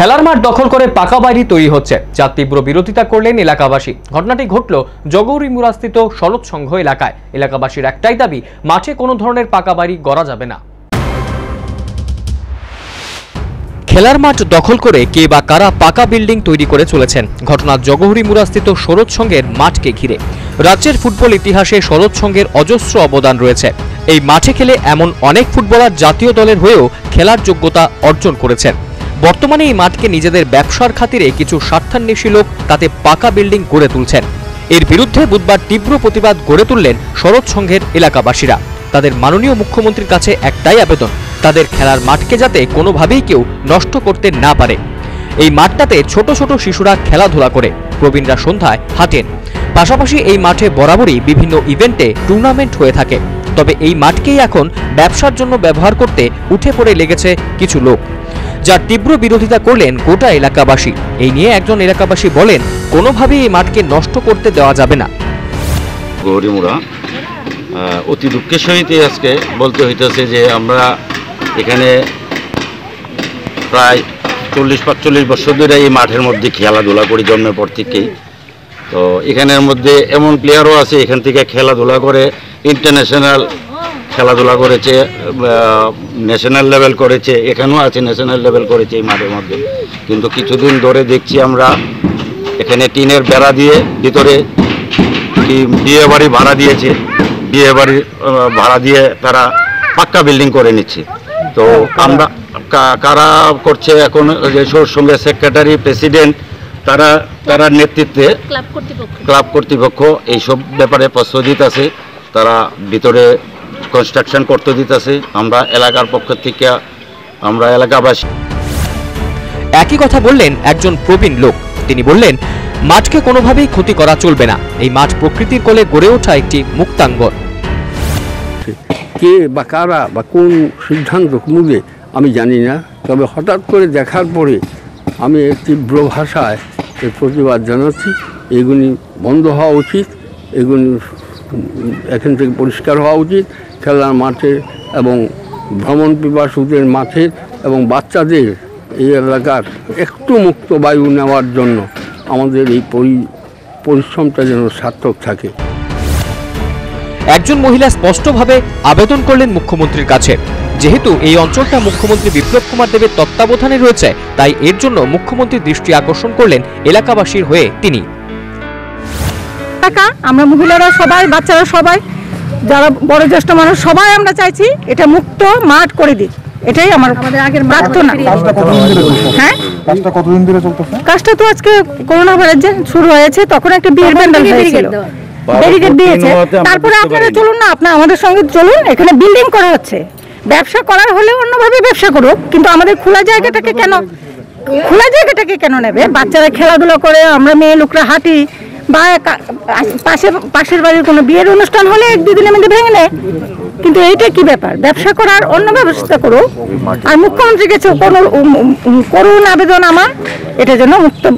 খেলার মাঠ দখল করে পাকা বাড়ি তৈরি হচ্ছে। যার তীব্র বিরোধিতা করলেন এলাকাবাসী। ঘটনাটি ঘটল জগৌরিমুড়াস্থিত শরৎ সংঘ এলাকায়। এলাকাবাসীর একটাই দাবি, মাঠে কোনো ধরনের পাকা বাড়ি গড়া যাবে না। খেলার মাঠ দখল করে কে বা কারা পাকা বিল্ডিং তৈরি করে চলেছেন। ঘটনা জগহরি মুরাস্থিত শরৎ সংঘের মাঠকে ঘিরে। রাজ্যের ফুটবল ইতিহাসে শরৎ সংঘের অজস্র অবদান রয়েছে। এই মাঠে খেলে এমন অনেক ফুটবলার জাতীয় দলের হয়েও খেলার যোগ্যতা অর্জন করেছেন। বর্তমানে এই মাঠকে নিজেদের ব্যবসার খাতিরে কিছু স্বার্থান্বেষী লোক তাতে পাকা বিল্ডিং গড়ে তুলছেন। এর বিরুদ্ধে বুধবার তীব্র প্রতিবাদ গড়ে তুললেন শরৎ সংঘের এলাকাবাসীরা। তাদের মাননীয় মুখ্যমন্ত্রীর কাছে একটাই আবেদন, তাদের খেলার মাঠকে যাতে কোনোভাবেই কেউ নষ্ট করতে না পারে। এই মাঠটাতে ছোট ছোট শিশুরা খেলাধুলা করে, প্রবীণরা সন্ধ্যায় হাঁটেন। পাশাপাশি এই মাঠে বরাবরই বিভিন্ন ইভেন্টে টুর্নামেন্ট হয়ে থাকে। তবে এই মাঠকেই এখন ব্যবসার জন্য ব্যবহার করতে উঠে পড়ে লেগেছে কিছু লোক। যার তীব্র বিরোধিতা করলেন গোটা এলাকাবাসী। এই নিয়ে একজন এলাকাবাসী বলেন, কোনোভাবেই এই মাঠকে নষ্ট করতে দেওয়া যাবে না। গৌরীমুড়া অতি দুঃখের সহিত আজকে বলতে হইতেছে যে আমরা এখানে প্রায় চল্লিশ, পাঁচচল্লিশ বছর ধরে এই মাঠের মধ্যে খেলাধুলা করি, জন্মের পর থেকেই। তো এখানের মধ্যে এমন প্লেয়ারও আছে, এখান থেকে খেলাধুলা করে ইন্টারন্যাশনাল খেলাধুলা করেছে ন্যাশনাল লেভেল করেছে এখানেও আছে ন্যাশনাল লেভেল করেছে এই মাঠের মধ্যে। কিন্তু কিছুদিন ধরে দেখছি আমরা এখানে টিনের বেড়া দিয়ে ভিতরে বিয়ে বাড়ি ভাড়া দিয়েছে বিয়ে বাড়ি ভাড়া দিয়ে তারা পাক্কা বিল্ডিং করে নিচ্ছে। তো আমরা কারা করছে এখন যে সঙ্গে সেক্রেটারি প্রেসিডেন্ট তারা তারা নেতৃত্বে ক্লাব কর্তৃপক্ষ। ক্লাব কর্তৃপক্ষ এইসব ব্যাপারে প্রশ্রয় আছে। তারা ভিতরে কনস্ট্রাকশন করতে দিতেছে। আমরা এলাকার পক্ষ থেকে আমরা এলাকাবাসী। একই কথা বললেন একজন প্রবীণ লোক। তিনি বললেন মাঠকে কোনোভাবেই ক্ষতি করা চলবে না। এই মাঠ প্রকৃতির কোলে গড়ে ওঠা একটি মুক্তাঙ্গন। কে বা কারা বা কোন সিদ্ধান্ত মূলে আমি জানি না। তবে হঠাৎ করে দেখার পরে আমি তীব্র ভাষায় এর প্রতিবাদ জানাচ্ছি। এগুলি বন্ধ হওয়া উচিত। এগুলি এখান থেকে পরিষ্কার হওয়া উচিত। খেলার মাঠে এবং ভ্রমণ পিপাসুদের মাঠে এবং বাচ্চাদের এই এলাকার একটু মুক্ত বায়ু নেওয়ার জন্য আমাদের এই পরি- পরিশ্রমটা যেন সার্থক থাকে। একজন মহিলা স্পষ্টভাবে আবেদন করলেন মুখ্যমন্ত্রীর কাছে। যেহেতু এই অঞ্চলটা মুখ্যমন্ত্রী বিপ্লব কুমার দেবের তত্ত্বাবধানে রয়েছে, তাই এর জন্য মুখ্যমন্ত্রীর দৃষ্টি আকর্ষণ করলেন এলাকাবাসীর হয়ে তিনি। এলাকা আমরা মহিলারা সবাই বাচ্চারা সবাই যারা বড় জ্যেষ্ঠ মানুষ সবাই আমরা চাইছি এটা মুক্ত মাঠ করে দিক। এটাই আমার প্রার্থনা। হ্যাঁ? কাজটা তো আজকে করোনা ভাইরাস যে শুরু হয়েছে তখন একটা বিয়ের প্যান্ডেল হয়েছিল। ব্যারিকেড দিয়েছে। তারপরে আপনারা চলুন না আপনার আমাদের সঙ্গে চলুন এখানে বিল্ডিং করা হচ্ছে। ব্যবসা করার হলে অন্যভাবে ব্যবসা করুক কিন্তু আমাদের খোলা জায়গাটাকে কেন খোলা জায়গাটাকে কেন নেবে? বাচ্চারা খেলাধুলা করে আমরা মেয়ে লোকরা হাঁটি বা কা- পাশে পাশের বাড়ির কোনো বিয়ের অনুষ্ঠান হলে এক দুদিনের মধ্যে ভেঙে নেয়। কিন্তু এইটা কি ব্যাপার? ব্যবসা করার অন্য ব্যবস্থা করো। আর মুখ্যমন্ত্রীর কাছে কোনো করুন আবেদন আমার, এটা যেন মুক্ত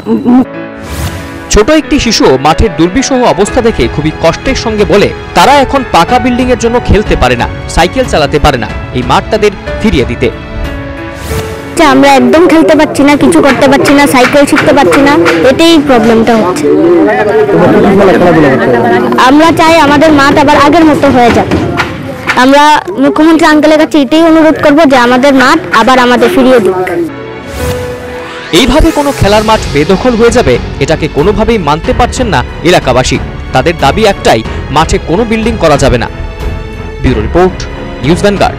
ছোট একটি শিশু মাঠের দুর্বিষহ অবস্থা দেখে খুবই কষ্টের সঙ্গে বলে, তারা এখন পাকা বিল্ডিং এর জন্য খেলতে পারে না, সাইকেল চালাতে পারে না, এই মাঠ তাদের ফিরিয়ে দিতে। যে আমরা একদম খেলতে পারছি না, কিছু করতে পারছি না সাইকেল শিখতে পারছি না, এটাই প্রবলেমটা হচ্ছে। আমরা চাই আমাদের মাঠ আবার আগের মতো হয়ে যাক। আমরা মুখ্যমন্ত্রী আঙ্কেলের কাছে এটাই অনুরোধ করব যে আমাদের মাঠ আবার আমাদের ফিরিয়ে দিক। এইভাবে কোনো খেলার মাঠ বেদখল হয়ে যাবে, এটাকে কোনোভাবেই মানতে পারছেন না এলাকাবাসী। তাদের দাবি একটাই, মাঠে কোনো বিল্ডিং করা যাবে না। Bureau report, news vanguard.